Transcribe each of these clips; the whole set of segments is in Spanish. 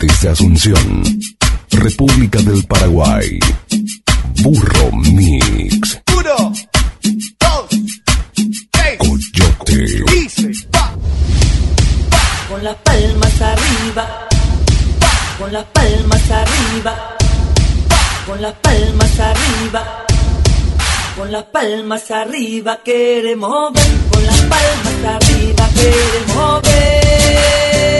desde Asunción, República del Paraguay. Burro Mix. Uno, dos, tres. Coyote. Dice, pa. Con las palmas arriba. Con las palmas arriba. Con las palmas arriba. Con las palmas arriba queremos ver. Con las palmas arriba queremos ver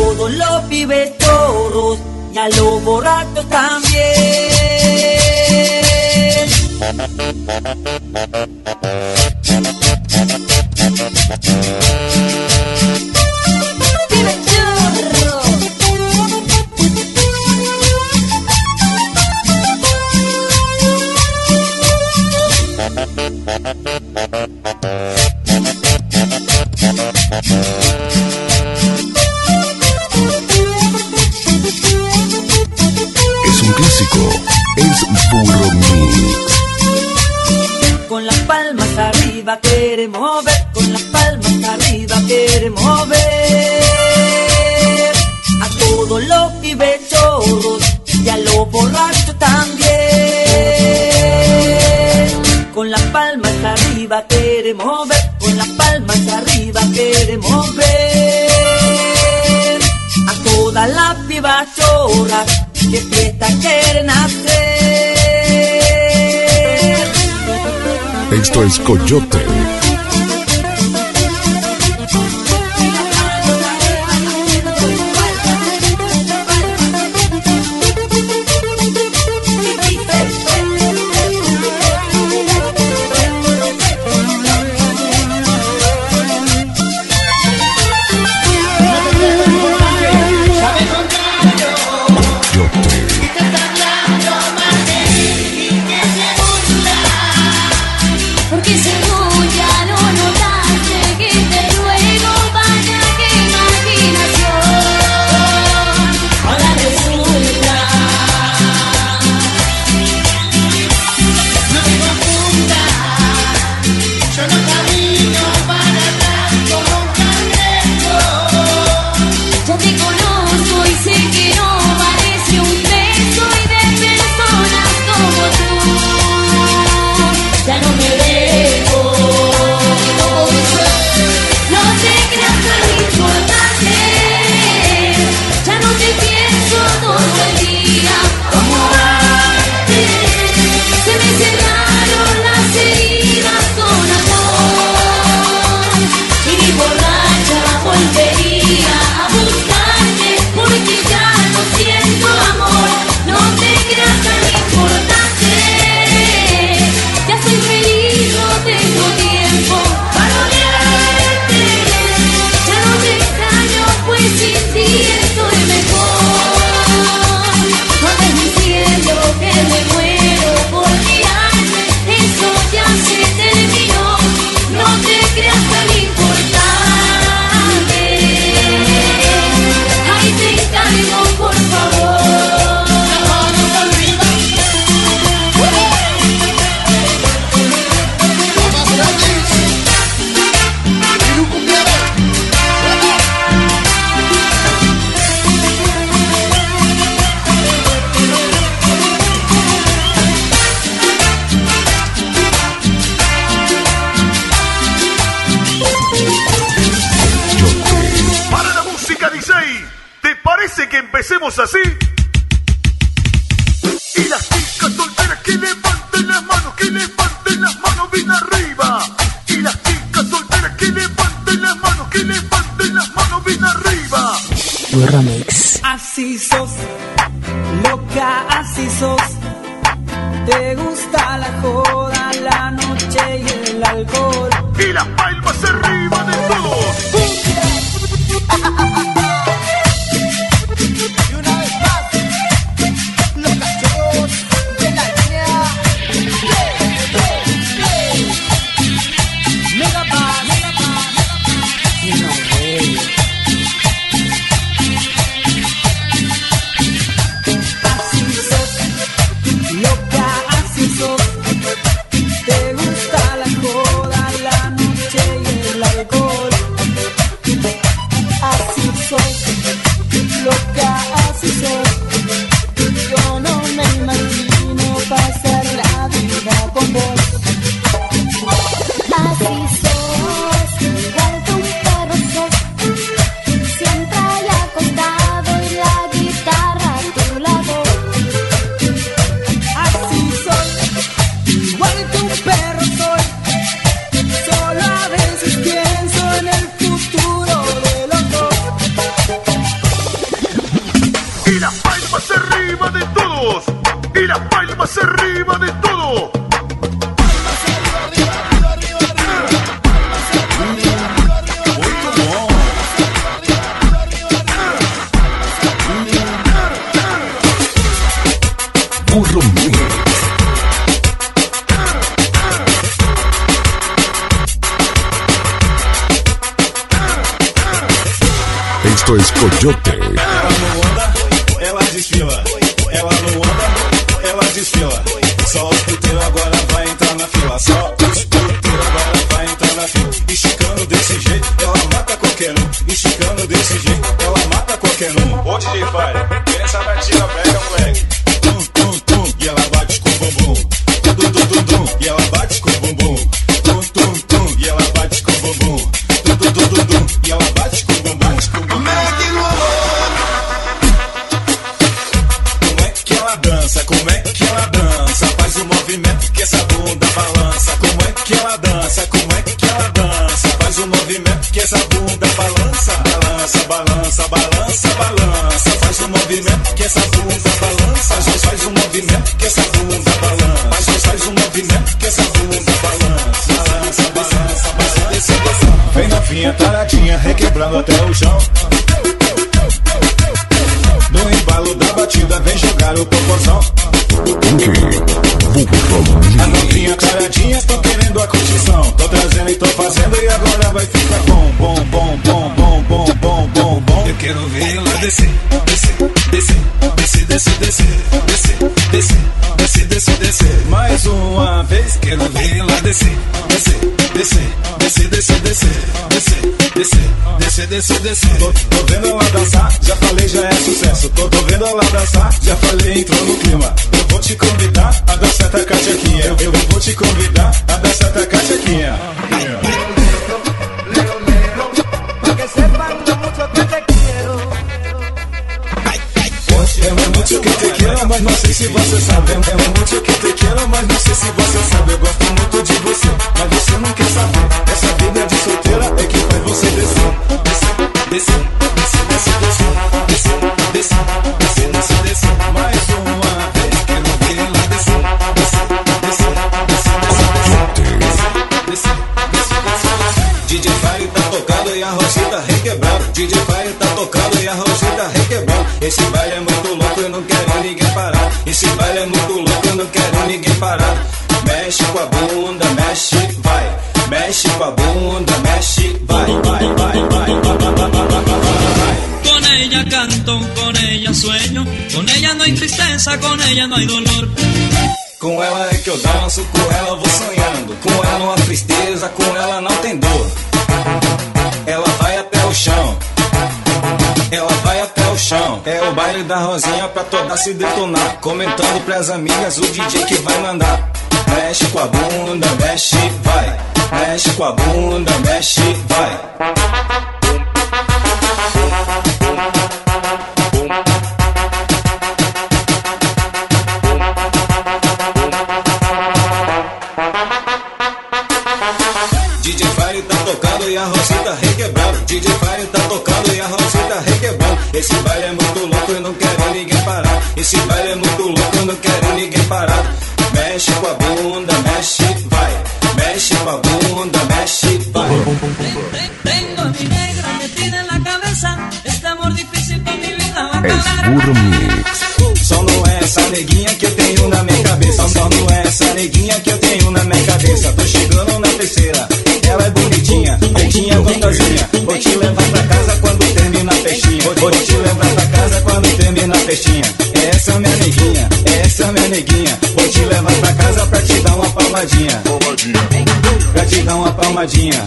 todos los pibes todos y a los borrachos también. Thank you. Es Burro Mix. Con las palmas arriba queremos ver, con las palmas arriba queremos ver a todos los pibechorros y a los borrachos también. Con las palmas arriba queremos ver, con las palmas arriba queremos ver a todas las pibachorras que preta quer nacer. Esto es Coyote así. Tô, tô vendo ela dançar, já falei, já é sucesso. Tô, tô vendo ela dançar, já falei, entrou no clima. Eu vou te convidar a dançar a cachaquinha. Eu, eu vou te convidar a dançar a cachaquinha. Pa' É muito que te quero, mas não sei se você sabe. É muito que te quero, mas não sei se você sabe. Eu gosto muito de você, mas você não quer saber. Essa vida de solteira é que faz você descer, descer, descer, descer, descer, descer, descer, descer, descer. Mais uma vez, quero ver ela descer, descer, descer, descer, descer, descer, descer, descer. DJ Fire tá tocado e a Rosita requebrado. DJ Fire tá e a Rosita. Esse baile é muito louco, eu não quero ninguém parar. Esse baile é muito louco, eu não quero ninguém parar. Mexe com a bunda, mexe, vai. Mexe com a bunda, mexe, vai, vai, vai, vai, vai, vai, vai, vai, vai. Con ella canto, con ella sueño, con ella no hay tristeza, con ella no hay dolor. Com ela é que eu danço, com ela vou sonhando. Com ela não há tristeza, com ela não tem dor. Ela vai até o chão. É o baile da Rosinha pra toda se detonar. Comentando pras amigas o DJ que vai mandar. Mexe com a bunda, mexe, vai. Mexe com a bunda, mexe, vai. Esse baile é muito louco, eu não quero ninguém parar. Esse baile é muito louco, eu não quero ninguém parar. Mexe com a bunda, mexe, vai. Mexe com a bunda, mexe, vai. Tengo a mi negra metida en la cabeza, este amor difícil con mi vida Mix. Só não é essa neguinha que eu tenho na minha cabeça. Só não é essa neguinha que eu tenho na minha cabeça. Tô chegando na terceira. Ela é bonitinha, bonitinha, gostosinha. Vou te levar pra festinha. Vou, te levar pra casa quando termina a festinha. Essa é minha neguinha, essa é minha neguinha. Vou te levar pra casa pra te dar uma palmadinha. Pra te dar uma palmadinha.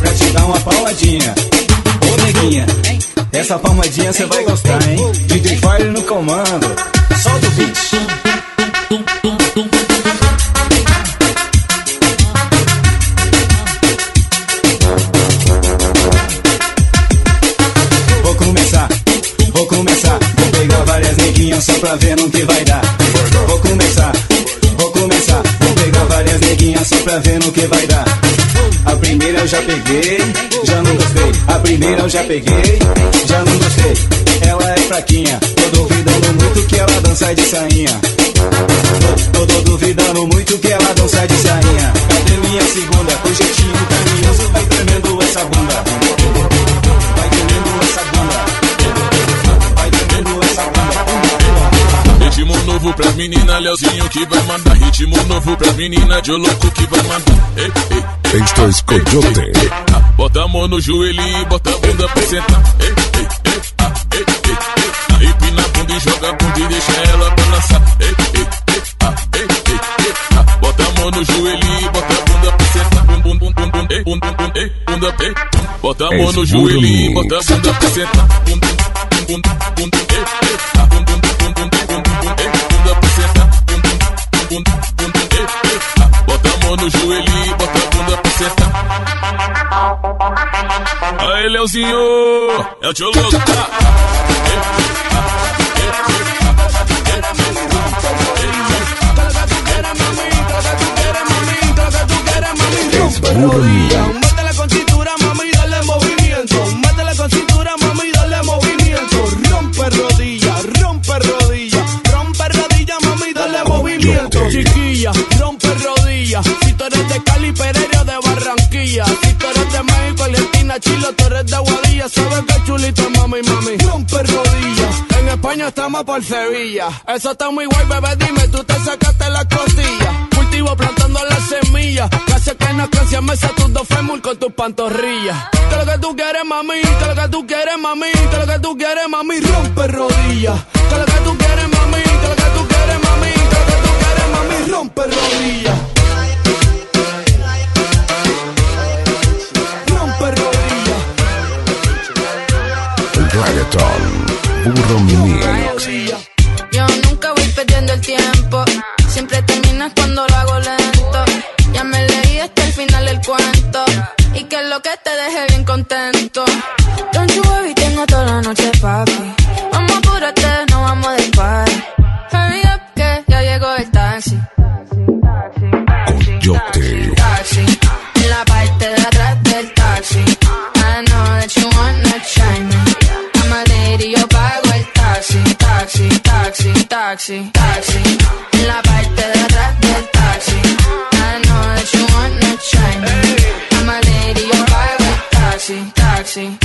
Pra te dar uma palmadinha. Ô neguinha, essa palmadinha você vai gostar, hein? DJ Fire no comando. Solta o beat. Pra ver no que vai dar. Vou começar, vou começar. Vou pegar várias neguinhas só pra ver no que vai dar. A primeira eu já peguei, já não gostei. A primeira eu já peguei, já não gostei. Ela é fraquinha, tô duvidando muito que ela dança de sainha. Tô, tô duvidando muito que ela dança de sainha. Cadê minha segunda? Com jeitinho carinhoso, vai tremendo essa bunda. Ritmo novo pra menina, Leozinho que vai mandar. Ritmo novo pra menina, de louco que vai mandar. Ei, ei, Esto es Coyote. ah, bota a mão no joelho e bota a bunda pra sentar. Ei, ei, ei, ah, ei, ei, ei, ah, empina a bunda e joga a bunda e deixa ela balançar. Ei, ei, ei, ah, ei, ei, ei, ah, bota a mão no joelho e bota a bunda pra sentar. Bum, bum, bum, bum, bum, ei, bum, bum, bum, ei, bunda, ei. Bota a mão no joelho e bota a bunda pra sentar. Bum, bum, bum, bum, bum, ei, ei, no joelho e bota a bunda pra sentar. Aí, Leozinho, é o tio louco, tá? Burro España estamos por Sevilla. Eso está muy guay, bebé, dime, tú te sacaste la costilla. Cultivo plantando las semillas. Casi que no canción mesa tus dos fémur con tus pantorrillas. Que lo que tú quieres, mami, que lo que tú quieres, mami, que lo que tú quieres, mami, rompe rodillas. Que lo que tú quieres, mami, que lo que tú quieres, mami, que lo que tú quieres, mami. Rompe rodillas. Reggaeton. Burro Mix. Yo nunca voy perdiendo el tiempo. Siempre terminas cuando lo hago lento. Ya me leí hasta el final del cuento. Y que lo que te deje bien contento. Don't you worry, tengo toda la noche, papi. Vamos apúrate, no vamos de par. Hurry up, que ya llegó el taxi. Coyote. Taxi. Taxi, taxi. En la parte de atrás del taxi. I know that you wanna try me. I'm a lady, yo pago el taxi. Taxi.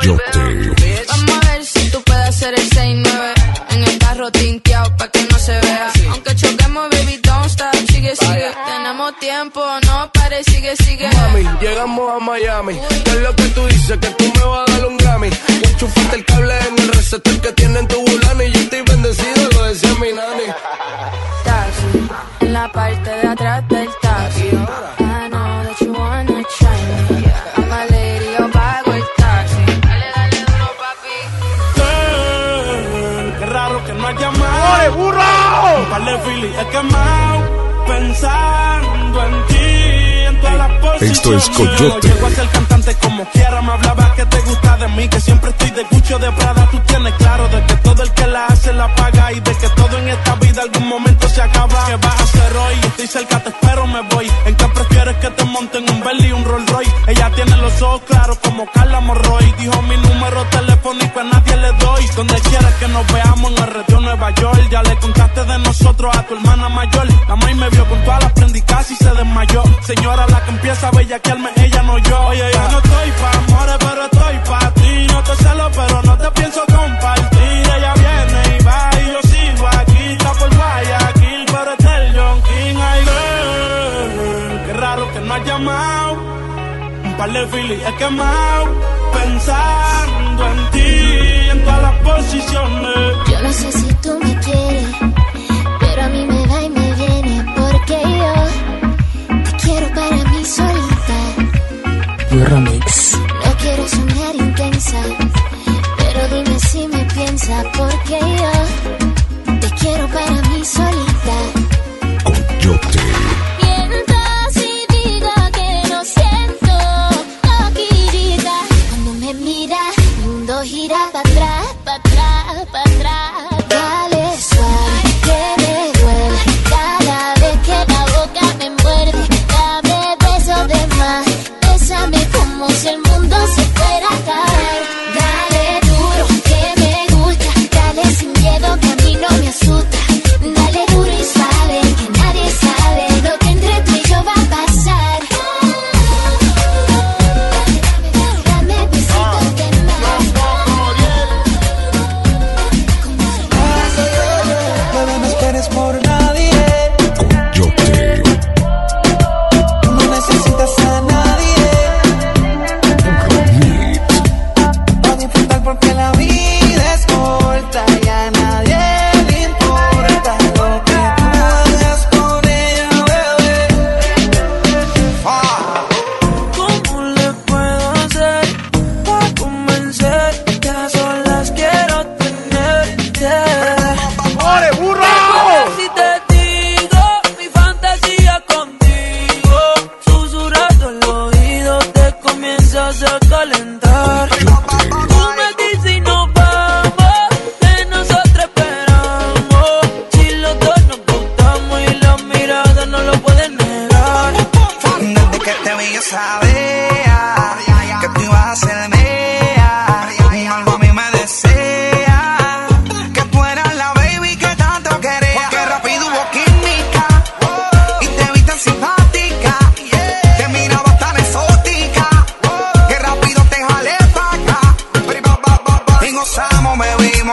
Coyote. Vamos a ver si tú puedes hacer el 6-9 En el carro tinteado pa' que no se vea Aunque choquemos, baby, don't stop Sigue, sigue Tenemos tiempo, no pare, sigue, sigue Mami, llegamos a Miami. ¿Qué es lo que tú dices? Que tú me vas a dar un Grammy. Enchufaste el cable en el receptor que parte de atrás del taxi I know that you wanna try me I'm a lady, yo pago el taxi Dale, dale duro, papi Eh, Qué raro que no haya llamado. ¡Ore, burro! Un par de filis he quemado. Pensando en ti, en todas las posiciones. Esto es Coyote. Llego a ser cantante como quiera. Me hablaba que te gusta de mí. Que siempre estoy de Gucci o de Prada. Tú tienes claro de que todo el que la hace la paga. Y de que todo en esta vida algún momento se acaba. ¿Qué vas a hoy? Estoy cerca, te espero, me voy. ¿En qué prefieres que te monten un Bentley y un Rolls Royce? Ella tiene los ojos claros como Carla Morroy. Dijo mi número telefónico a nadie le doy. Donde quieras que nos veamos en el retiro Nueva York. Ya le contaste de nosotros a tu hermana mayor. La maíz me vio con todas las prendí casi se desmayó. Señora, la que empieza a bellaquearme, ella no yo. Oye, yo no estoy pa' amores, pero estoy pa' ti. No te celo, pero no te pienso compartir. Par de filis he quemado. Pensando en ti, en todas las posiciones. Yo no sé si tú me quieres, pero a mí me va y me viene porque yo te quiero para mí solita. No quiero soñar intensa, pero dime si me piensa porque yo te quiero para mí solita.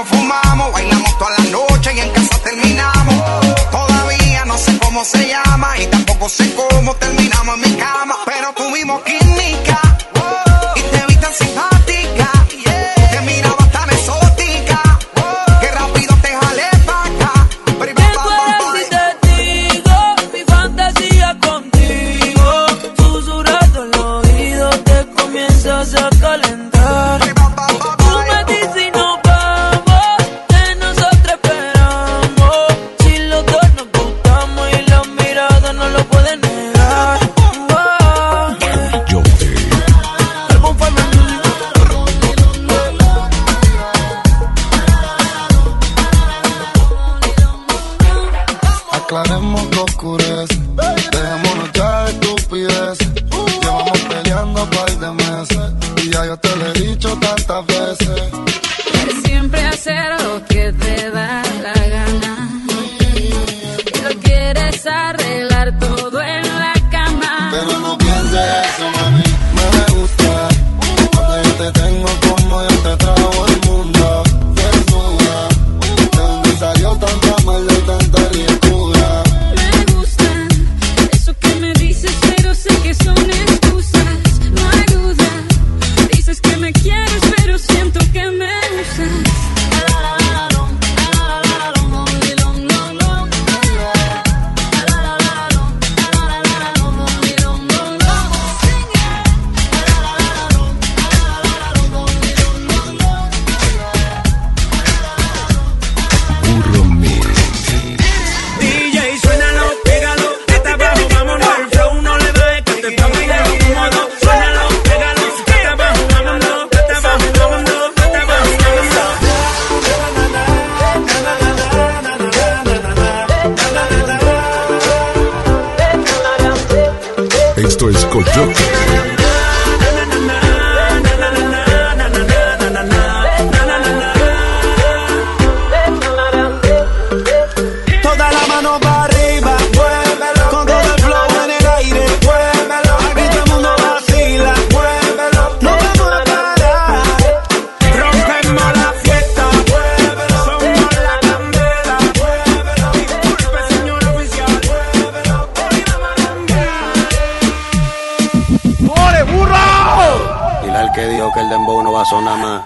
fumamos, bailamos toda la noche y en casa terminamos. Todavía no sé cómo se llama y tampoco sé cómo terminamos. Esto es Coyote. pasó nada más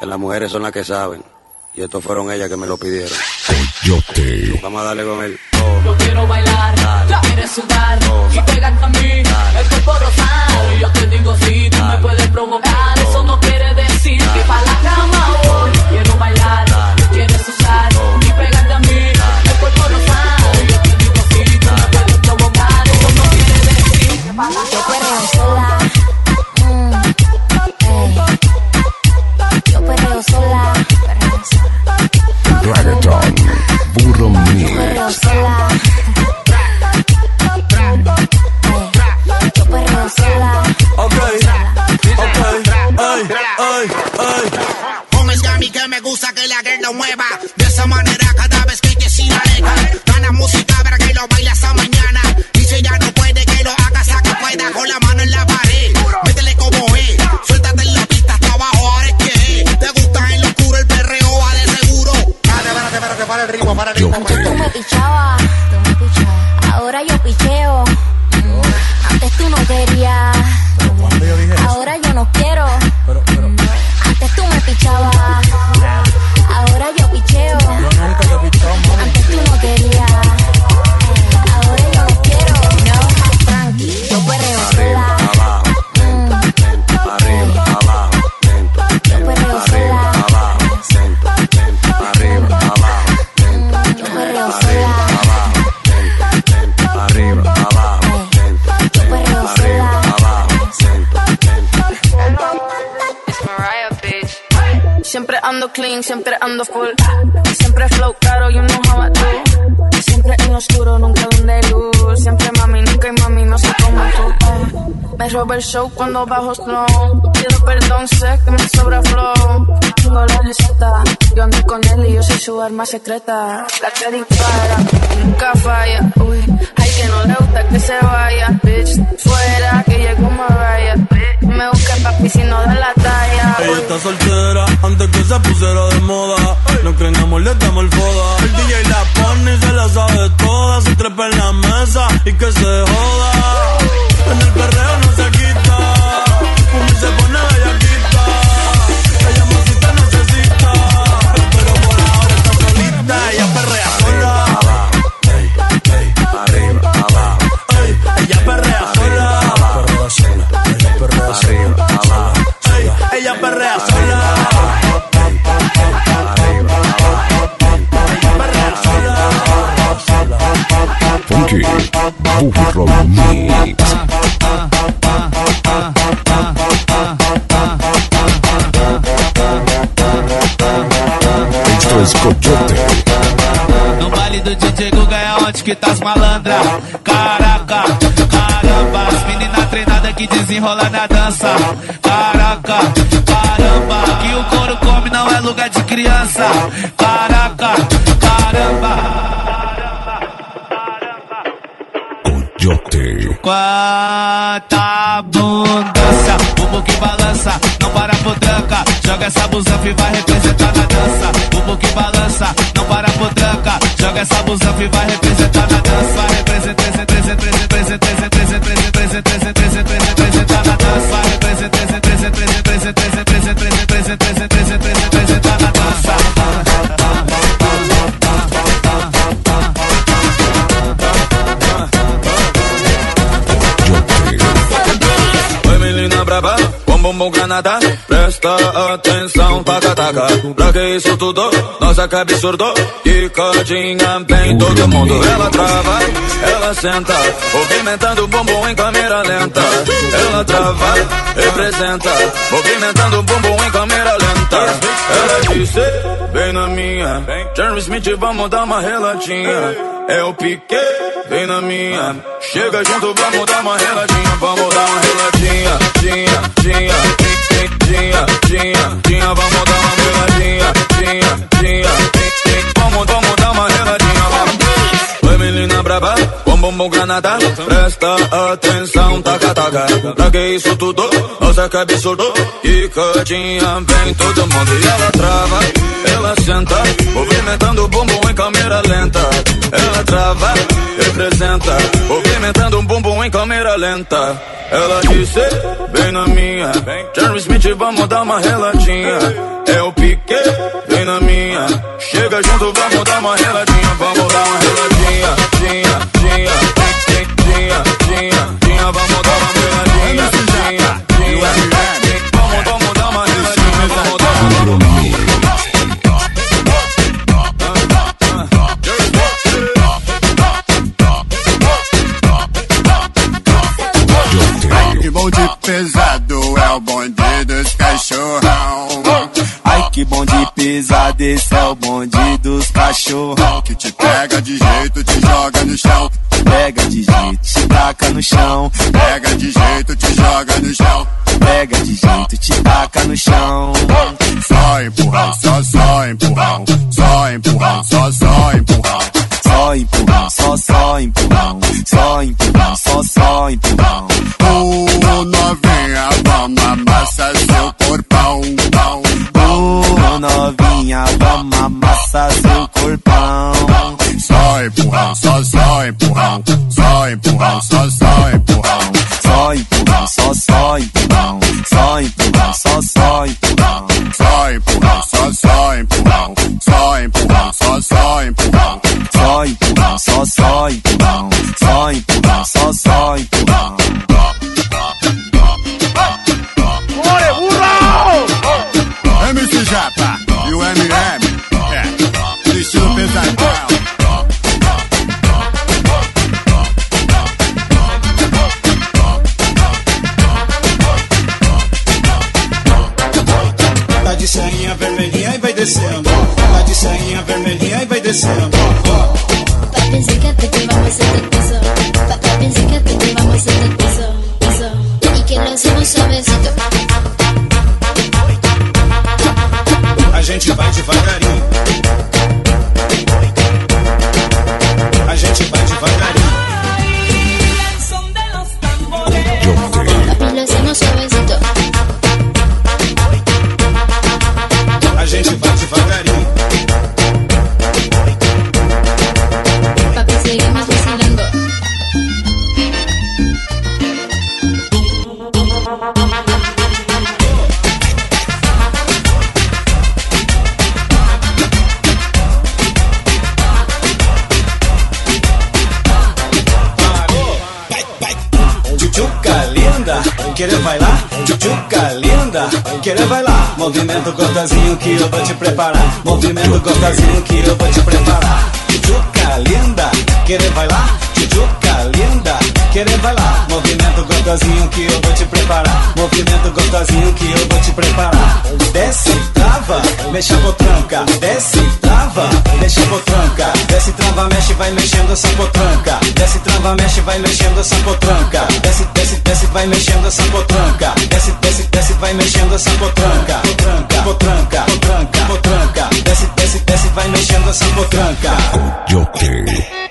que las mujeres son las que saben. Y estos fueron ellas que me lo pidieron. Vamos a darle con él. Yo quiero bailar, ya quieres sudar oh. y pegar a mí el cuerpo rosado. Oh. Yo te digo si sí, tú me puedes provocar, eso no quiere decir que para la cama. Ahora yo te... tú me pichabas, tú me pichabas. Ahora yo picheo. siempre ando full. Siempre flow caro, you know how I do. Siempre en oscuro, nunca donde luz. Siempre mami, nunca hay mami, no sé cómo tú. Eh. Me roba el show cuando bajo slow perdón, sé que me sobra flow. Tengo la receta, yo ando con él y yo soy su arma secreta. La que dispara, nunca falla. Uy, hay que no le gusta que se vaya. Bitch, fuera, que llegó Mariah. Me busca el papi si no da la talla. Ella está soltera, antes que se pusiera de moda. No creen amor, le damos el foda. El DJ la pone y se la sabe toda. Se trepa en la mesa y que se joda. En el perreo no se ella perrea sola. Funky Burro Mix. Esto es Coyote. No baile do DJ Guga é onde que tá as malandra Caraca, que desenrola na dança Caraca, caramba Que o couro come não é lugar de criança Caraca, caramba Coyote. Quanta abundância, bumbum que balança, não para potranca. Joga essa busanfa e vai representar na dança. Bumbum que balança, não para potranca. Joga essa busanfa e vai representar na dança. Vai representar, representar, representar, representar, bumbum granada. Presta atenção, taca taca. Pra que isso tudo? Nossa que absurdo. Picadinha bem todo mundo. Ela trava, ela senta. Movimentando o bumbum em câmera lenta. Ela trava, representa. Movimentando o bumbum em câmera lenta. Ela disse, vem na minha. Jeremy Smith, vamos dar uma reladinha é o pique, vem na minha. Chega junto, vamos dar uma reladinha, vamos dar uma reladinha, tinha, tinha, tinha, tinha, tinha, vamos dar uma reladinha, tinha, tinha, vamos, vamos dar uma reladinha, vamos. Oi menina braba, com bumbum granada, presta atenção, taca taca. Pra que isso tudo? Nossa que absurdo, picadinha, vem todo mundo e ela trava, ela senta, movimentando o bumbum em câmera lenta. Ela trava, representa, movimentando um bumbum em câmera lenta. Ela disse, vem na minha, Jeremy Smith, vamos dar uma reladinha. É o pique, vem na minha, chega junto, vamos dar uma reladinha, vamos dar uma reladinha, tinha, tinha, tinha, tinha, tinha, vamos dar uma reladinha, tinha, bonde pesado é o bonde dos cachorrão. Ai que bonde pesado, esse é o bonde dos cachorrão. Que te pega de jeito, te joga no chão. Pega de jeito, te taca no chão. Pega de jeito, te joga no chão. Pega de jeito, te taca no chão. Só empurrão, só só empurrão. Só empurrão, só só empurrão. Só empurrão, só só empurrão. Só empurrão, só só empurrão. Ô novinha, vamos amassar seu corpão. Ô novinha, vamos amassar seu corpão. Só empurrão, só só empurrão. Só empurrão, só só empurrão. Só empurrão, só só empurrão. Só empurrão, só só empurrão. Só empurrão, só só empurrão. Só empurrão, só só empurrão. Só empurrão, só só empurrão. Só empurrão, só só empurrão. sainha vermelhinha e vai descendo. Tá de sainha vermelhinha e vai descendo. Papizinha, tu tem uma moça, tem pessoa. Papizinha, tu tem uma moça, tem querer bailar. Movimento gostosinho que eu vou te preparar. Movimento gostosinho que eu vou te preparar. Tchuchuca linda, querer bailar. Tchuchuca linda, querer bailar. Movimento gostosinho que eu vou te preparar. Movimento gostosinho que eu vou te preparar. Desce, trava, mexe a potranca. Desce, trava, mexe a potranca. Trava, mexe, vai mexendo essa potranca. Desce, trava, mexe, vai mexendo essa potranca. Desce, desce, desce, vai mexendo essa potranca. Desce, desce, desce, vai mexendo essa potranca. Potranca, potranca, potranca, potranca. Desce, desce, desce, vai mexendo essa potranca. Coyote.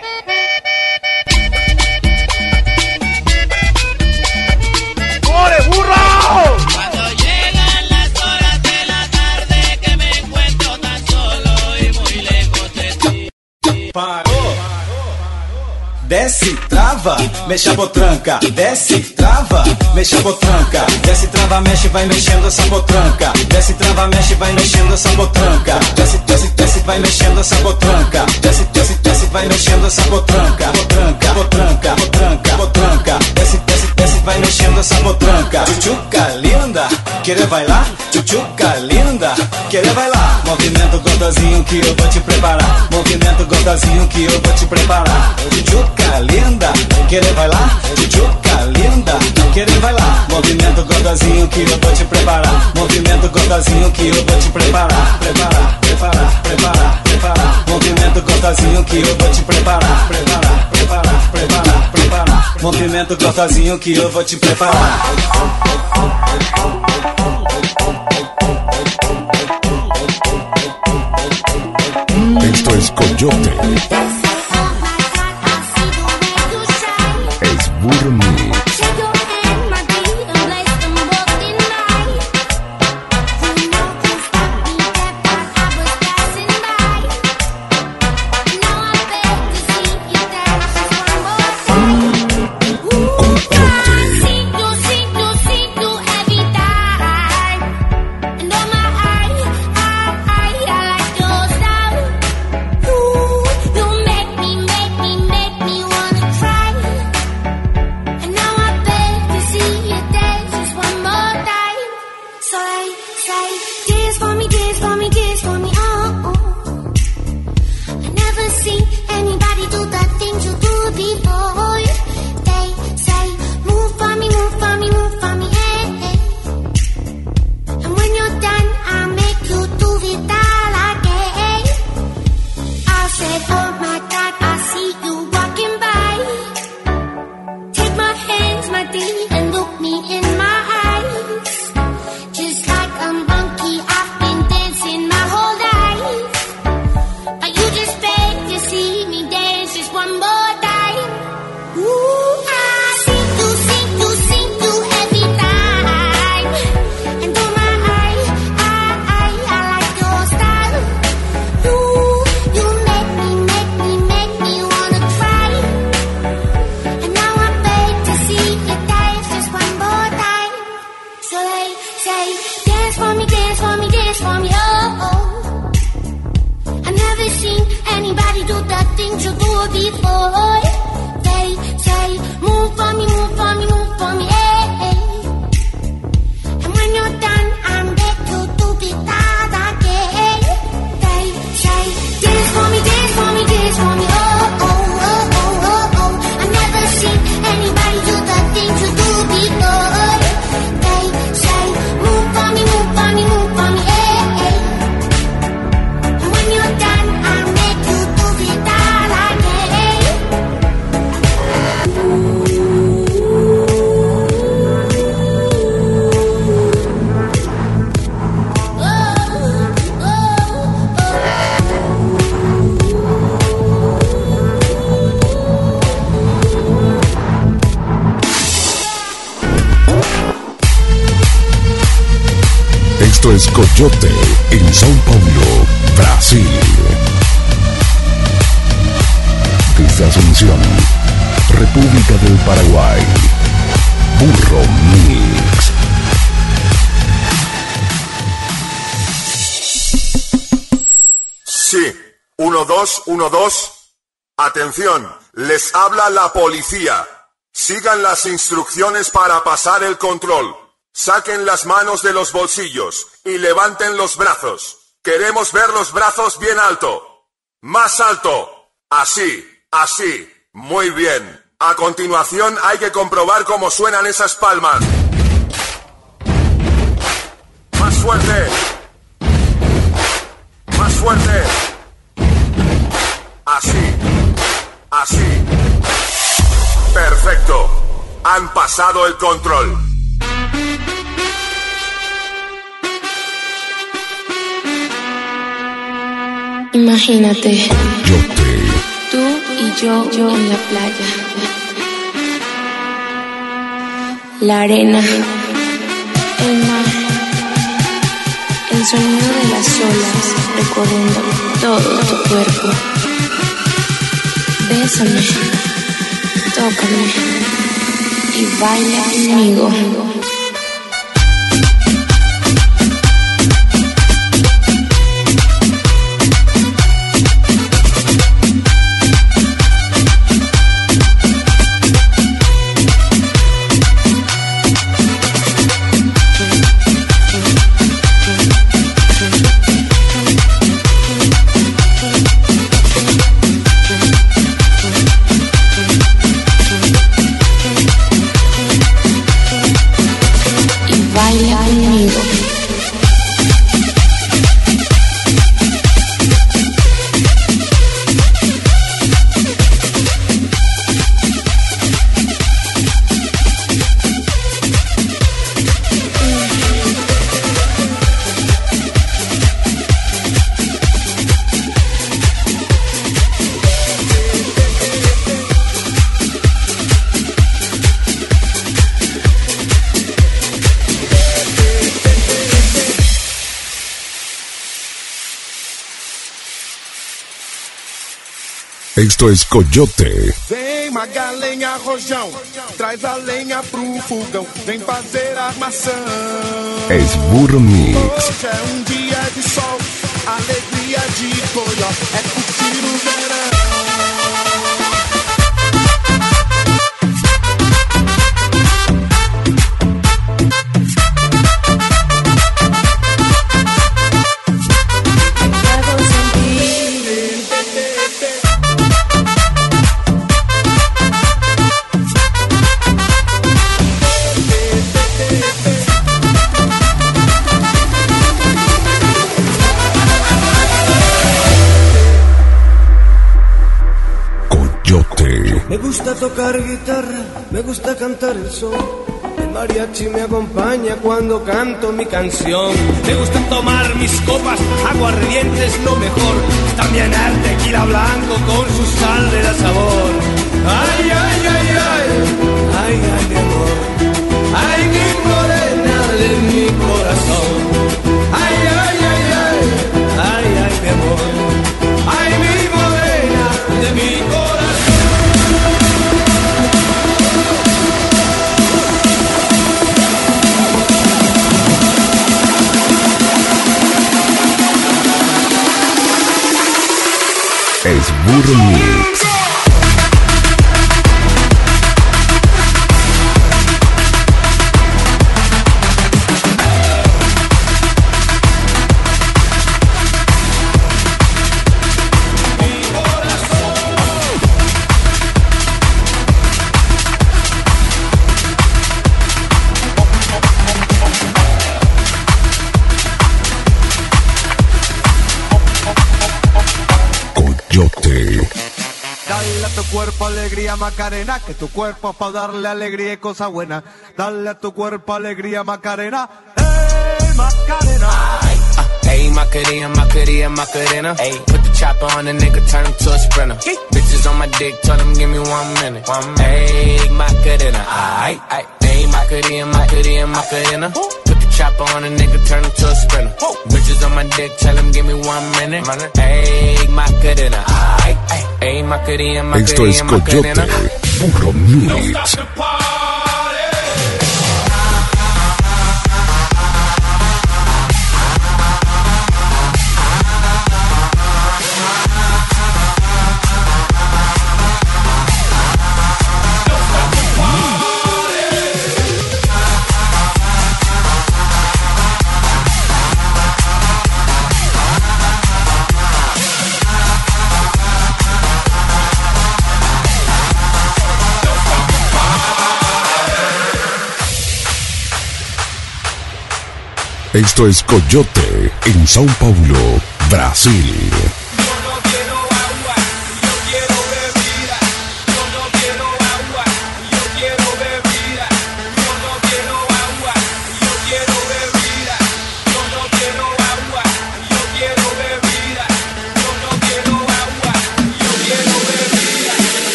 Desce, trava, mexe a potranca. Desce, trava, mexe a potranca. Desce, trava, mexe, vai mexendo essa potranca. Desce, trava, mexe, vai mexendo essa potranca. Desce, desce, desce, vai mexendo essa potranca. Desce, desce, desce, vai mexendo essa. Potranca, potranca, potranca, potranca. Desce, desce, desce, vai mexendo essa potranca. Tchuchuca linda, querer bailar? Tchuchuca linda, querer bailar? Movimento gostosinho que eu vou te preparar. Movimento gostosinho que eu vou te preparar. Tchuchuca linda, querer bailar? Tchuchuca linda, querer bailar? Movimento gostosinho que eu vou te preparar. Movimento gostosinho que eu vou te preparar. Preparar, preparar, preparar, preparar. Movimento gostosinho que eu vou te preparar. Preparar, preparar, preparar, preparar. Movimento gostosinho que eu vou te preparar. Esto es Coyote. Es Burro 1-2, 1-2. Atención, les habla la policía. Sigan las instrucciones para pasar el control. Saquen las manos de los bolsillos y levanten los brazos. Queremos ver los brazos bien alto. Más alto. Así, así. Muy bien. A continuación hay que comprobar cómo suenan esas palmas. Más fuerte. Más fuerte. Así. Perfecto. Han pasado el control. Imagínate. Tú y yo, yo en la playa. La arena. El mar. El sonido de las olas recorriendo todo tu cuerpo. Bésame. Tócame. Y baila conmigo. Esto es Coyote. Vem magalenha rojão, traz a lenha pro fogão, vem fazer armação. Es Burro Mix. Hoje é um dia de sol, alegria de coió, é curtir o verão. Tocar guitarra, me gusta cantar el sol. El mariachi me acompaña cuando canto mi canción. Me gusta tomar mis copas, aguardiente es lo mejor. También el tequila blanco con su sal de la sabor. Ay, ay, ay, ay, ay, ay, mi amor. Ay, mi morena de mi corazón. es mix alegría Macarena, que tu cuerpo es para darle alegría y cosa buena. Dale a tu cuerpo alegría Macarena. ¡Hey, Macarena! Ayy, Macarena, Macarena, Macarena. Ayy, put the chopper on a nigga, turn him to a sprinter. Bitches on my dick, tell him give me one minute. One minute. Ayy, Macarena, aight. Ayy, Macarena, Macarena, the chopper on a nigga, turn him to a sprinter. Bitches on my dick, tell him give me one minute. Ayy, Macarena, aight, aight. Ayy, Macarena, Esto es Macarena, Coyote. Macarena. Burro Mix. Esto es Coyote en Sao Paulo, Brasil.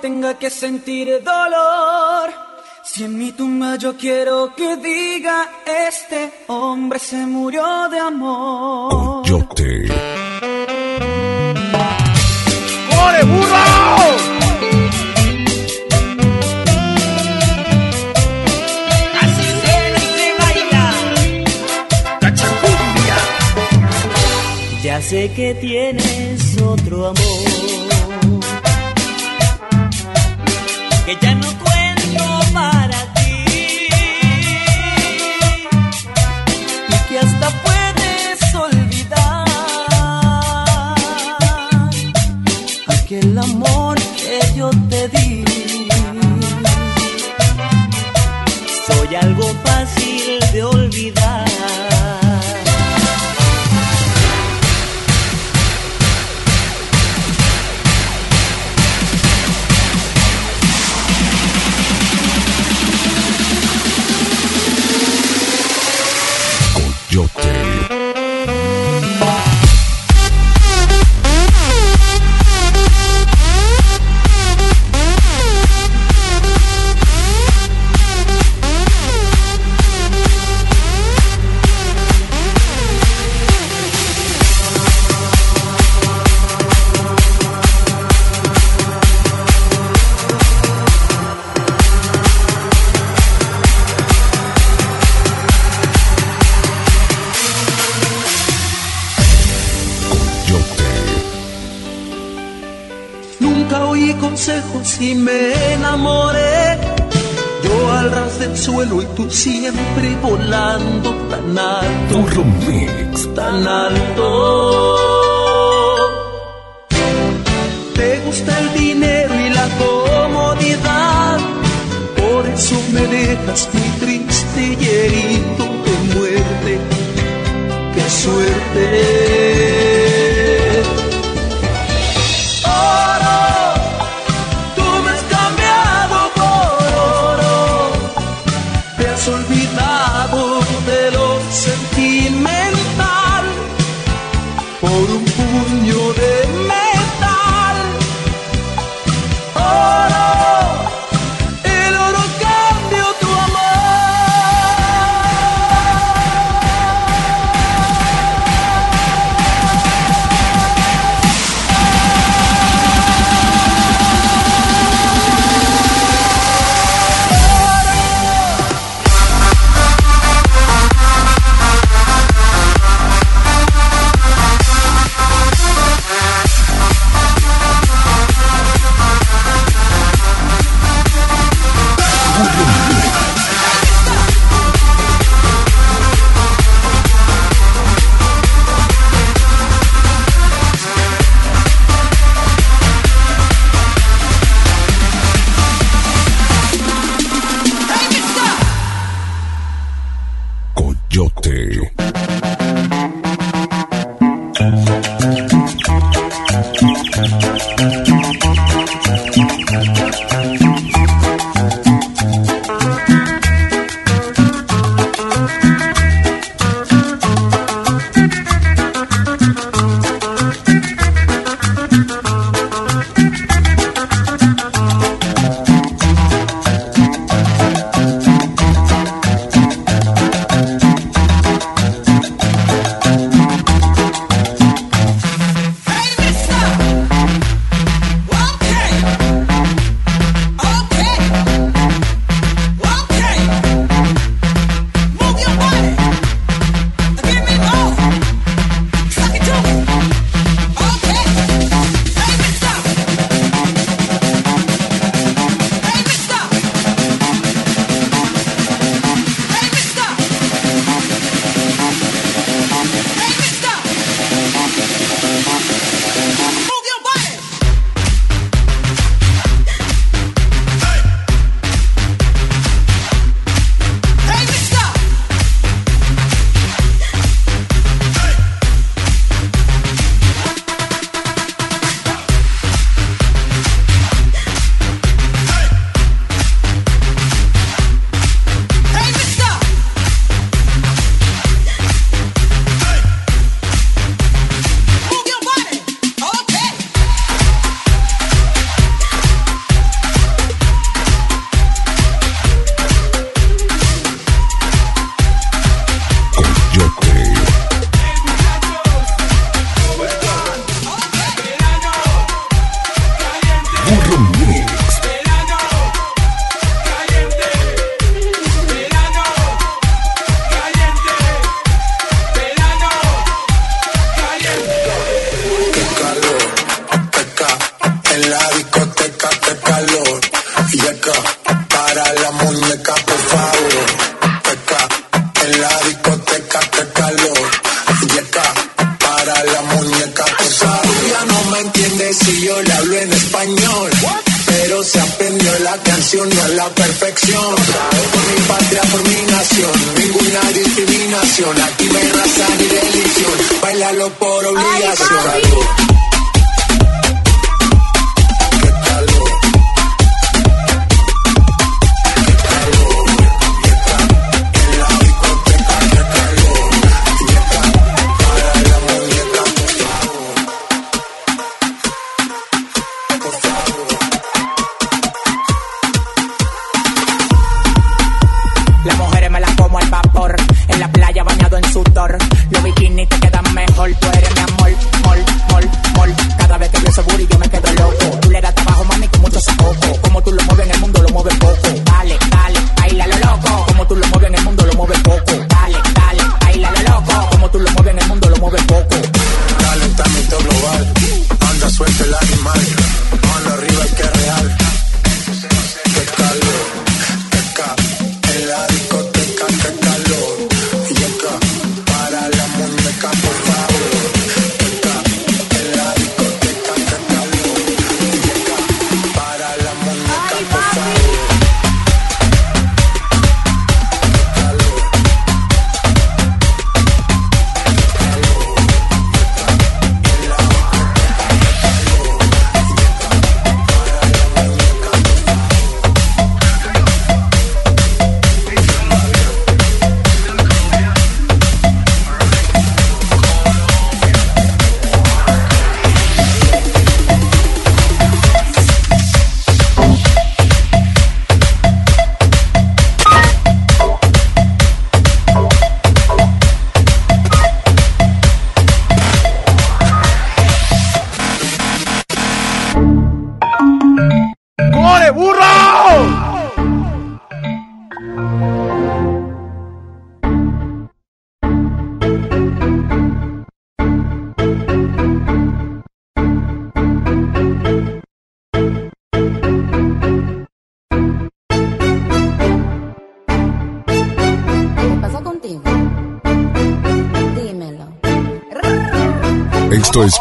tenga que sentir dolor. Si en mi tumba yo quiero que diga, este hombre se murió de amor. Yo te... ¡Ole, burro! Ya sé que tienes otro amor. que ya no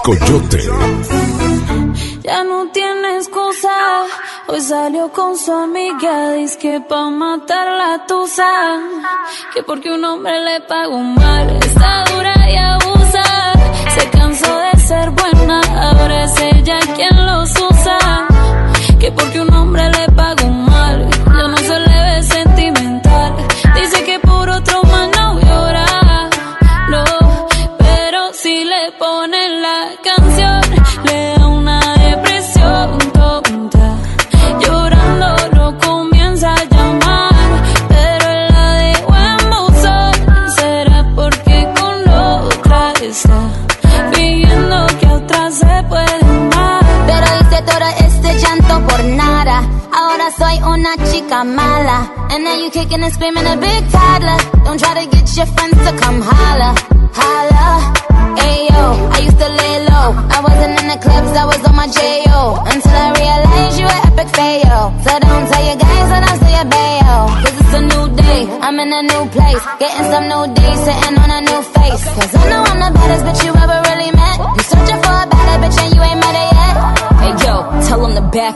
González Ya no tiene excusa, hoy salió con su amiga, dice que pa' matar la tusa, que porque un hombre le pagó mal, está dura y abusa, se cansó de ser buena, ahora se kicking and screaming a big toddler. Don't try to get your friends to come high.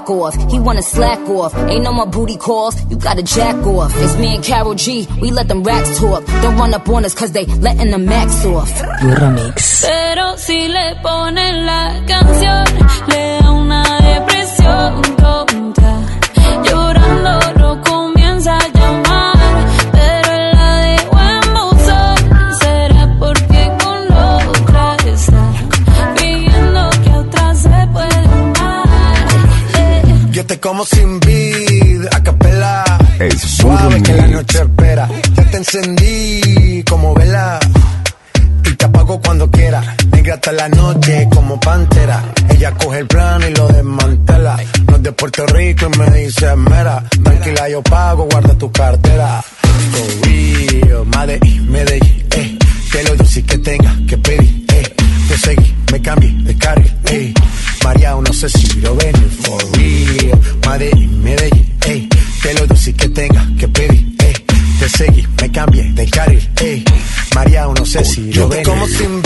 back off. He wanna slack off. Ain't no more booty calls, you gotta jack off. It's me and Carol G, we let them racks talk. Don't run up on us cause they letting the max off. Euromix. Pero si le ponen la canción, le da una depresión. necesito venir for real. Madrid, Medellín, ey. Te lo dulce que tenga que pedir, ey. Te seguí, me cambié de carril, ey. María, no sé si lo venir. Como sin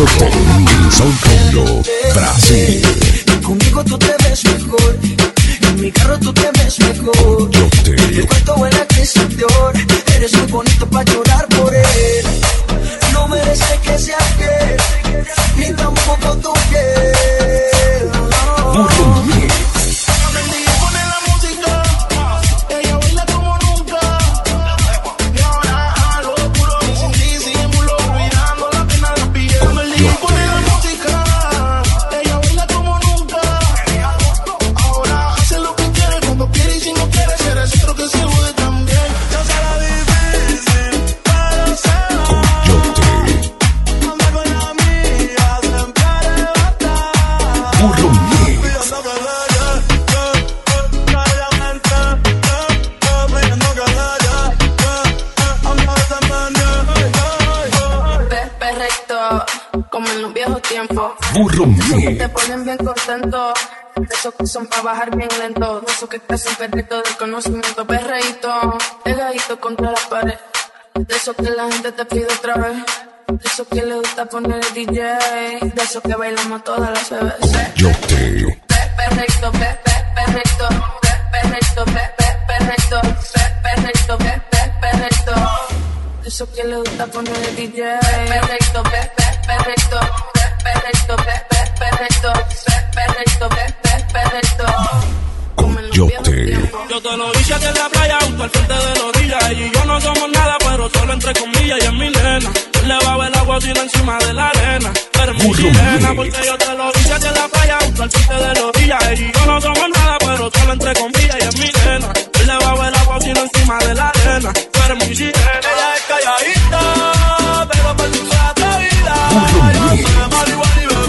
Beautiful. esos que son para bajar bien lento, de que te hacen perder conocimiento, perreíto, pegadito contra la pared, de esos que la gente te pide otra vez. De esos que le gusta poner el DJ, de esos que bailamos todas las bebés. Yo te. Perfecto, perfecto, perfecto, perfecto, perfecto, perfecto. Esos que le gusta poner el DJ. Perfecto, perfecto, perfecto, perfecto, perfecto, perfecto. Yo te. Yo te lo hice desde la playa, justo al frente de la orilla. Y yo no somos nada, pero solo entre comillas y es mi nena. Él le va a ver agua sin encima de la arena. Pero es mi nena, porque yo te lo hice desde la playa, justo al frente de la orilla. Y yo no somos nada, pero solo entre comillas y es mi nena. Él le va a ver agua sin encima de la arena. Pero es mi sirena. Ella es calladita, pero por su vida. Yo soy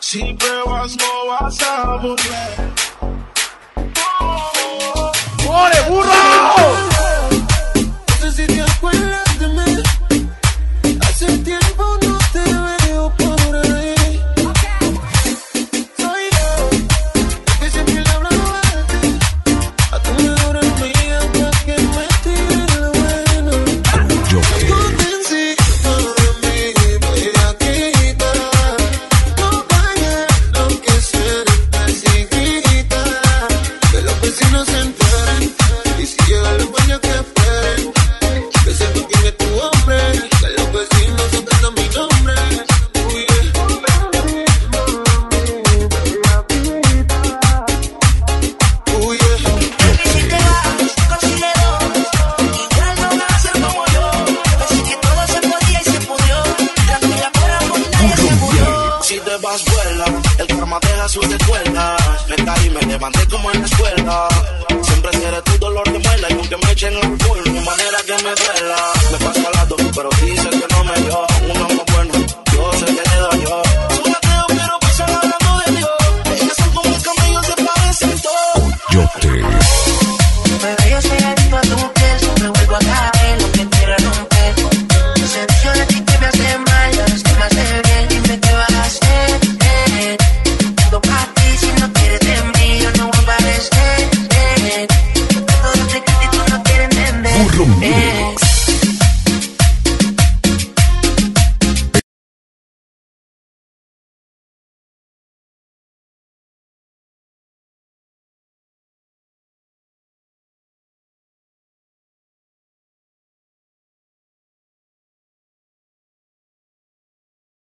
She brainwashed, no, I saw her black.